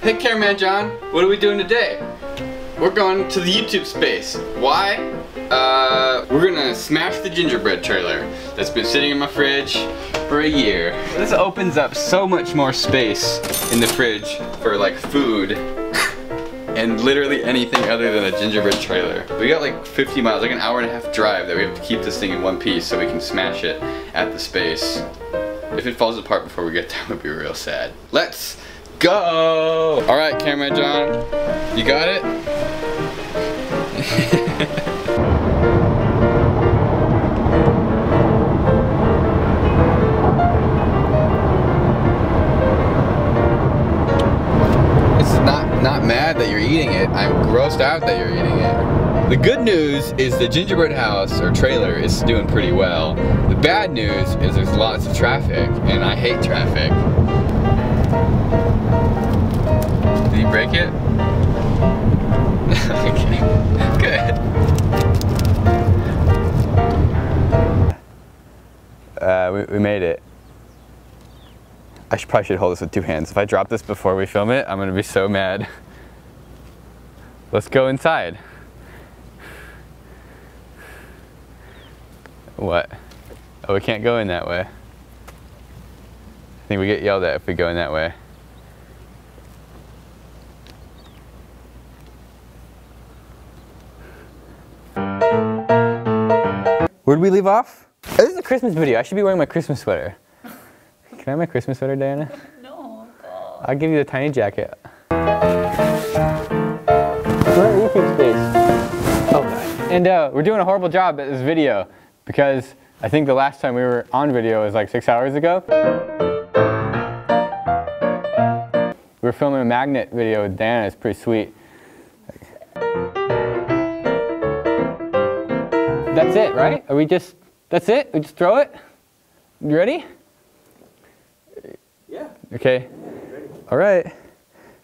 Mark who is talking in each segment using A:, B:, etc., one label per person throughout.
A: Hey Cameraman John, what are we doing today? We're going to the YouTube space. Why? Uh, we're gonna smash the gingerbread trailer that's been sitting in my fridge for a year. This opens up so much more space in the fridge for like food and literally anything other than a gingerbread trailer. We got like 50 miles, like an hour and a half drive that we have to keep this thing in one piece so we can smash it at the space. If it falls apart before we get there, it would be real sad. Let's go! All right, camera John, you got it? Not mad that you're eating it. I'm grossed out that you're eating it. The good news is the gingerbread house or trailer is doing pretty well. The bad news is there's lots of traffic, and I hate traffic. Did you break it? okay, good.
B: Uh, we, we made it. I should, probably should hold this with two hands. If I drop this before we film it, I'm gonna be so mad. Let's go inside. What? Oh, we can't go in that way. I think we get yelled at if we go in that way. Where'd we leave off? Oh, this is a Christmas video. I should be wearing my Christmas sweater. Can I have my Christmas sweater, Dianna?
C: No, God.
B: I'll give you the tiny jacket. We're at YouTube space. Oh, and uh, we're doing a horrible job at this video because I think the last time we were on video was like six hours ago. We were filming a magnet video with Dianna. It's pretty sweet. That's it, right? Are we just, that's it? We just throw it? You ready?
D: Yeah.
B: Okay. All right.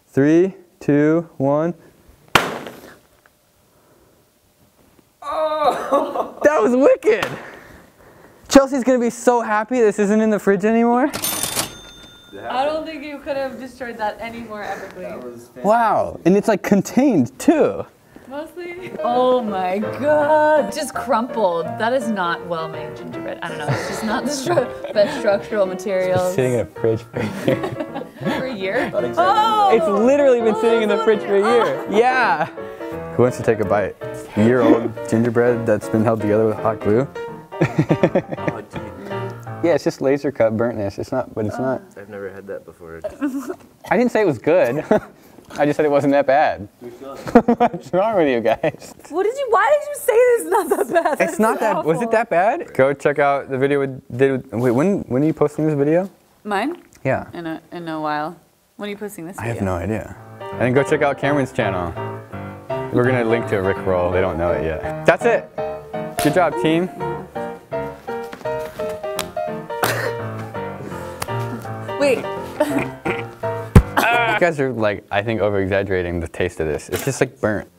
B: Three, two, one. That was wicked! Chelsea's gonna be so happy this isn't in the fridge anymore.
C: I don't think you could have destroyed that any more epically.
D: That was fantastic.
B: Wow, and it's like contained too.
C: Mostly. Oh my god. Just crumpled. That is not well made gingerbread. I don't know. It's just not the stru- best structural materials.
B: Sitting in a fridge for a year.
C: for a year.
D: Exactly.
C: Oh!
B: It's literally been oh, sitting in the fridge for a year. Yeah. Who wants to take a bite? A year old gingerbread that's been held together with hot glue.
D: Oh.
B: Yeah, it's just laser cut burntness. It's not, but it's not.
D: I've never had that before.
B: I didn't say it was good. I just said it wasn't that bad. What's wrong with you guys?
C: What did you? Why did you say it's not that bad?
B: It's not that. Was it that bad? Go check out the video we did. Wait, when when are you posting this video?
C: Mine?
B: Yeah.
C: In a in a while. When are you posting this?
B: I have no idea. And then go check out Cameron's channel. We're gonna link to a Rick roll. They don't know it yet. That's it. Good job, team.
C: Wait.
B: You guys are like, I think, over exaggerating the taste of this. It's just like burnt.